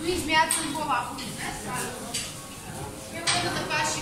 Luiz Meados, Nicolau. Eu vou